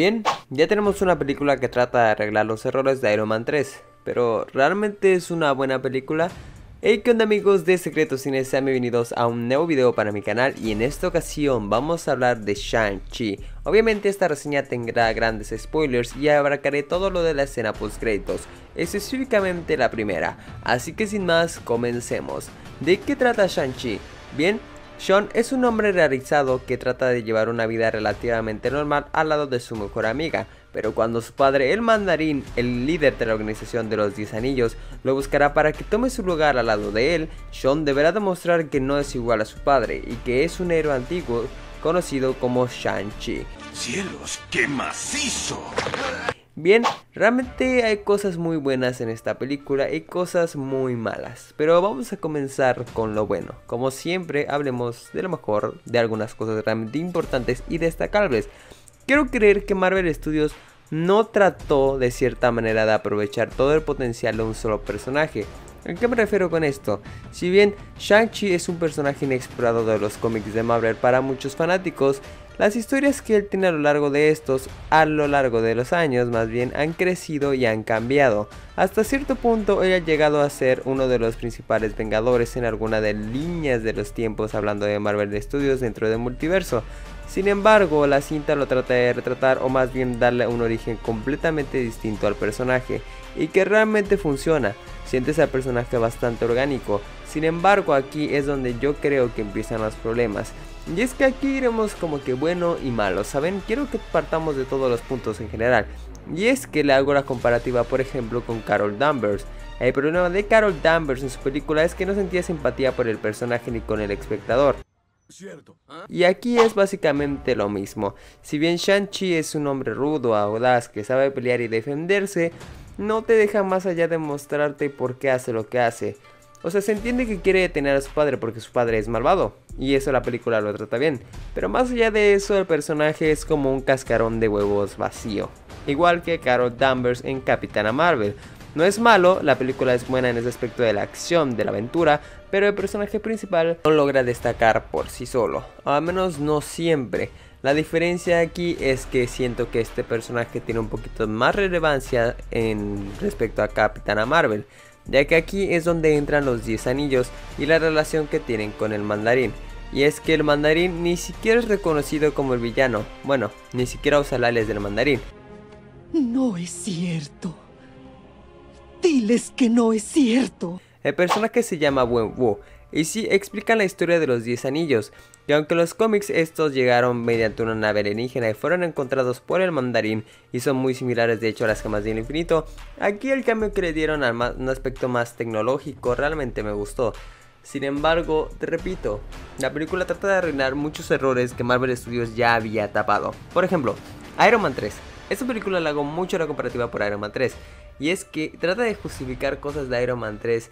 Bien, ya tenemos una película que trata de arreglar los errores de Iron Man 3, pero ¿realmente es una buena película? Hey, ¿qué onda amigos de Secretos Cines? Sean bienvenidos a un nuevo video para mi canal y en esta ocasión vamos a hablar de Shang-Chi. Obviamente esta reseña tendrá grandes spoilers y abarcaré todo lo de la escena post créditos, específicamente la primera, así que sin más, comencemos. ¿De qué trata Shang-Chi? Bien, Sean es un hombre realizado que trata de llevar una vida relativamente normal al lado de su mejor amiga, pero cuando su padre, el mandarín, el líder de la organización de los 10 anillos, lo buscará para que tome su lugar al lado de él, Sean deberá demostrar que no es igual a su padre y que es un héroe antiguo conocido como Shang-Chi. ¡Cielos, qué macizo! Bien, realmente hay cosas muy buenas en esta película y cosas muy malas, pero vamos a comenzar con lo bueno. Como siempre, hablemos de lo mejor, de algunas cosas realmente importantes y destacables. Quiero creer que Marvel Studios no trató de cierta manera de aprovechar todo el potencial de un solo personaje. ¿A qué me refiero con esto? Si bien Shang-Chi es un personaje inexplorado de los cómics de Marvel para muchos fanáticos, las historias que él tiene a lo largo de estos, a lo largo de los años más bien, han crecido y han cambiado. Hasta cierto punto él ha llegado a ser uno de los principales vengadores en alguna de líneas de los tiempos hablando de Marvel Studios dentro del multiverso. Sin embargo, la cinta lo trata de retratar o más bien darle un origen completamente distinto al personaje y que realmente funciona. Sientes al personaje bastante orgánico. Sin embargo, aquí es donde yo creo que empiezan los problemas. Y es que aquí iremos como que bueno y malo, ¿saben? Quiero que partamos de todos los puntos en general. Y es que le hago la comparativa, por ejemplo, con Carol Danvers. El problema de Carol Danvers en su película es que no sentía simpatía por el personaje ni con el espectador. Y aquí es básicamente lo mismo. Si bien Shang-Chi es un hombre rudo, audaz, que sabe pelear y defenderse, no te deja más allá de mostrarte por qué hace lo que hace. O sea, se entiende que quiere detener a su padre porque su padre es malvado, y eso la película lo trata bien. Pero más allá de eso, el personaje es como un cascarón de huevos vacío. Igual que Carol Danvers en Capitana Marvel. No es malo, la película es buena en ese aspecto de la acción, de la aventura, pero el personaje principal no logra destacar por sí solo, al menos no siempre. La diferencia aquí es que siento que este personaje tiene un poquito más relevancia en respecto a Capitana Marvel, ya que aquí es donde entran los 10 anillos y la relación que tienen con el mandarín. Y es que el mandarín ni siquiera es reconocido como el villano, bueno, ni siquiera usa la del mandarín. No es cierto. Diles que no es cierto. El personaje se llama Wen Wu y sí explican la historia de los 10 anillos, y aunque los cómics estos llegaron mediante una nave alienígena y fueron encontrados por el mandarín y son muy similares de hecho a las gemas del infinito, aquí el cambio que le dieron a un aspecto más tecnológico realmente me gustó. Sin embargo, te repito, la película trata de arruinar muchos errores que Marvel Studios ya había tapado. Por ejemplo, Iron Man 3. Esta película le hago mucho la comparativa por Iron Man 3. Y es que trata de justificar cosas de Iron Man 3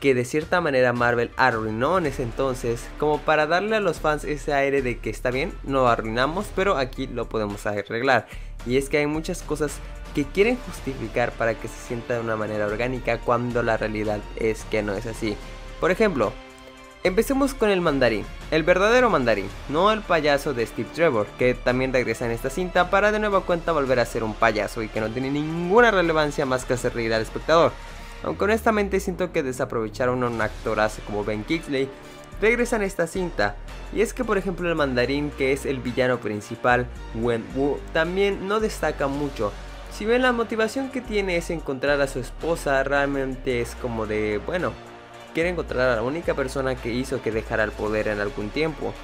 que de cierta manera Marvel arruinó en ese entonces, como para darle a los fans ese aire de que está bien, no arruinamos, pero aquí lo podemos arreglar. Y es que hay muchas cosas que quieren justificar para que se sienta de una manera orgánica cuando la realidad es que no es así. Por ejemplo, Empecemos con el mandarín, el verdadero mandarín, no el payaso de Steve Trevor, que también regresa en esta cinta para de nueva cuenta volver a ser un payaso y que no tiene ninguna relevancia más que hacer reír al espectador. Aunque honestamente siento que desaprovecharon a un actorazo como Ben Kingsley, regresa en esta cinta. Y es que por ejemplo el mandarín, que es el villano principal, Wen Wu, también no destaca mucho. Si bien la motivación que tiene es encontrar a su esposa, realmente es como de, bueno, quiere encontrar a la única persona que hizo que dejara el poder en algún tiempo.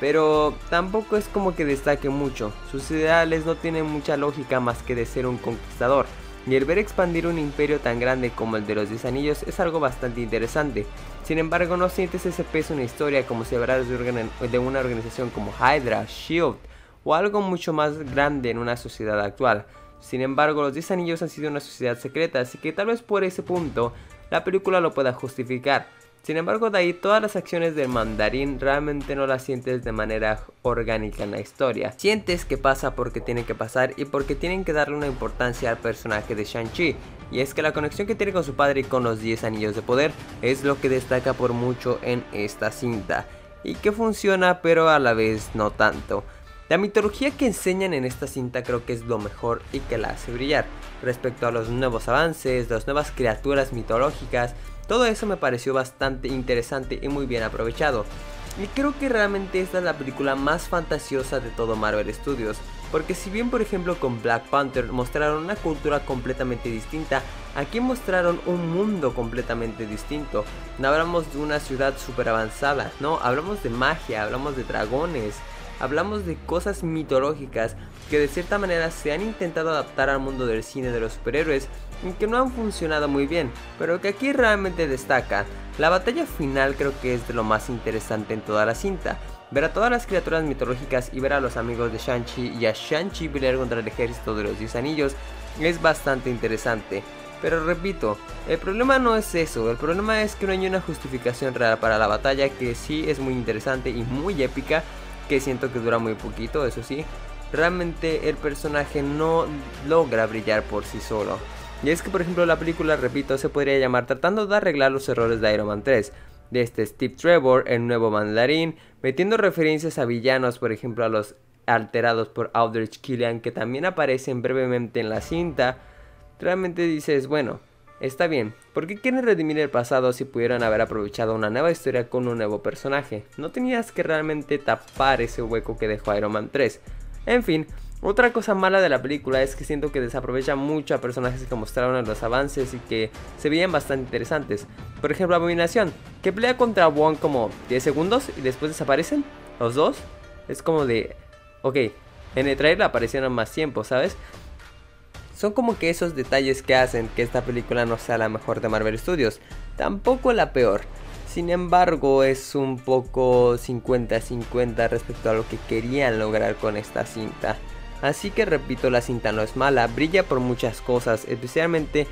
Pero tampoco es como que destaque mucho, sus ideales no tienen mucha lógica más que de ser un conquistador. Y el ver expandir un imperio tan grande como el de los 10 anillos es algo bastante interesante. Sin embargo, no sientes ese peso en la historia como si hablaras de una organización como Hydra, Shield o algo mucho más grande en una sociedad actual. Sin embargo, los 10 anillos han sido una sociedad secreta, así que tal vez por ese punto la película lo pueda justificar. Sin embargo, de ahí todas las acciones del mandarín realmente no las sientes de manera orgánica en la historia. Sientes que pasa porque tiene que pasar y porque tienen que darle una importancia al personaje de Shang-Chi. Y es que la conexión que tiene con su padre y con los 10 anillos de poder es lo que destaca por mucho en esta cinta. Y que funciona pero a la vez no tanto. La mitología que enseñan en esta cinta creo que es lo mejor y que la hace brillar. Respecto a los nuevos avances, las nuevas criaturas mitológicas, todo eso me pareció bastante interesante y muy bien aprovechado. Y creo que realmente esta es la película más fantasiosa de todo Marvel Studios. Porque si bien por ejemplo con Black Panther mostraron una cultura completamente distinta, aquí mostraron un mundo completamente distinto. No hablamos de una ciudad super avanzada, no, hablamos de magia, hablamos de dragones, hablamos de cosas mitológicas que de cierta manera se han intentado adaptar al mundo del cine de los superhéroes y que no han funcionado muy bien, pero que aquí realmente destaca. La batalla final creo que es de lo más interesante en toda la cinta. Ver a todas las criaturas mitológicas y ver a los amigos de Shang-Chi y a Shang-Chi pelear contra el ejército de los 10 anillos es bastante interesante. Pero repito, el problema no es eso, el problema es que no hay una justificación real para la batalla que sí es muy interesante y muy épica, que siento que dura muy poquito, eso sí, realmente el personaje no logra brillar por sí solo. Y es que por ejemplo la película, repito, se podría llamar tratando de arreglar los errores de Iron Man 3, de este Steve Trevor, el nuevo mandarín, metiendo referencias a villanos, por ejemplo a los alterados por Aldrich Killian que también aparecen brevemente en la cinta, realmente dices, bueno, Está bien, ¿por qué quieren redimir el pasado si pudieran haber aprovechado una nueva historia con un nuevo personaje? No tenías que realmente tapar ese hueco que dejó Iron Man 3. En fin, otra cosa mala de la película es que siento que desaprovecha mucho a personajes que mostraron en los avances y que se veían bastante interesantes. Por ejemplo, Abominación, que pelea contra Wong como 10 segundos y después desaparecen, los dos. Es como de, ok, en el trailer aparecieron más tiempo, ¿sabes? Son como que esos detalles que hacen que esta película no sea la mejor de Marvel Studios, tampoco la peor. Sin embargo, es un poco 50-50 respecto a lo que querían lograr con esta cinta. Así que repito, la cinta no es mala, brilla por muchas cosas, especialmente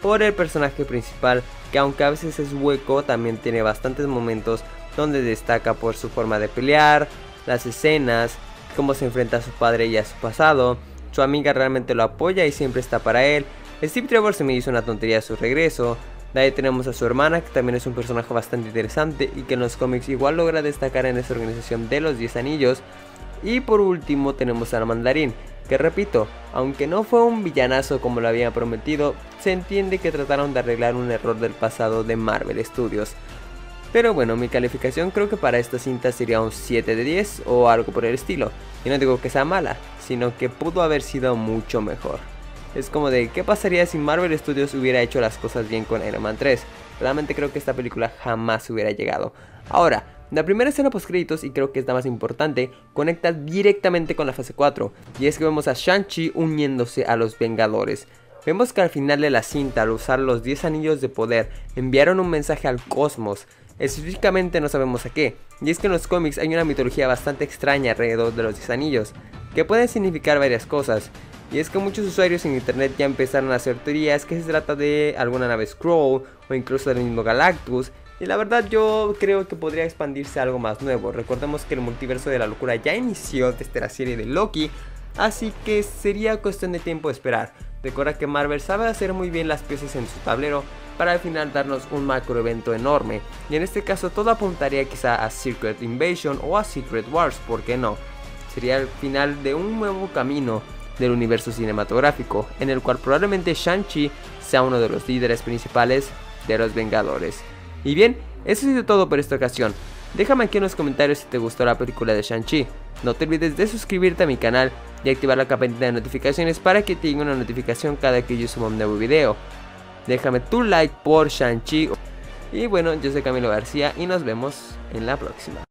por el personaje principal, que aunque a veces es hueco, también tiene bastantes momentos donde destaca por su forma de pelear, las escenas, cómo se enfrenta a su padre y a su pasado, su amiga realmente lo apoya y siempre está para él. Steve Trevor se me hizo una tontería a su regreso. De ahí tenemos a su hermana, que también es un personaje bastante interesante y que en los cómics igual logra destacar en esa organización de los 10 anillos. Y por último tenemos al mandarín, que repito, aunque no fue un villanazo como lo habían prometido, se entiende que trataron de arreglar un error del pasado de Marvel Studios. Pero bueno, mi calificación creo que para esta cinta sería un 7 de 10 o algo por el estilo. Y no digo que sea mala, sino que pudo haber sido mucho mejor. Es como de, ¿qué pasaría si Marvel Studios hubiera hecho las cosas bien con Iron Man 3? Realmente creo que esta película jamás hubiera llegado. Ahora, la primera escena post créditos, y creo que es la más importante, conecta directamente con la fase 4, y es que vemos a Shang-Chi uniéndose a los Vengadores. Vemos que al final de la cinta, al usar los 10 anillos de poder, enviaron un mensaje al cosmos, Específicamente no sabemos a qué, y es que en los cómics hay una mitología bastante extraña alrededor de los 10 anillos, que pueden significar varias cosas, y es que muchos usuarios en internet ya empezaron a hacer teorías que se trata de alguna nave Scroll o incluso del mismo Galactus, y la verdad yo creo que podría expandirse a algo más nuevo. Recordemos que el multiverso de la locura ya inició desde la serie de Loki, así que sería cuestión de tiempo esperar. Recuerda que Marvel sabe hacer muy bien las piezas en su tablero para al final darnos un macro evento enorme, y en este caso todo apuntaría quizá a Secret Invasion o a Secret Wars, ¿por qué no? Sería el final de un nuevo camino del universo cinematográfico, en el cual probablemente Shang-Chi sea uno de los líderes principales de los Vengadores. Y bien, eso ha sido todo por esta ocasión. Déjame aquí en los comentarios si te gustó la película de Shang-Chi. No te olvides de suscribirte a mi canal y activar la campanita de notificaciones para que te llegue una notificación cada que yo suba un nuevo video. Déjame tu like por Shang-Chi. Y bueno, yo soy Camilo García y nos vemos en la próxima.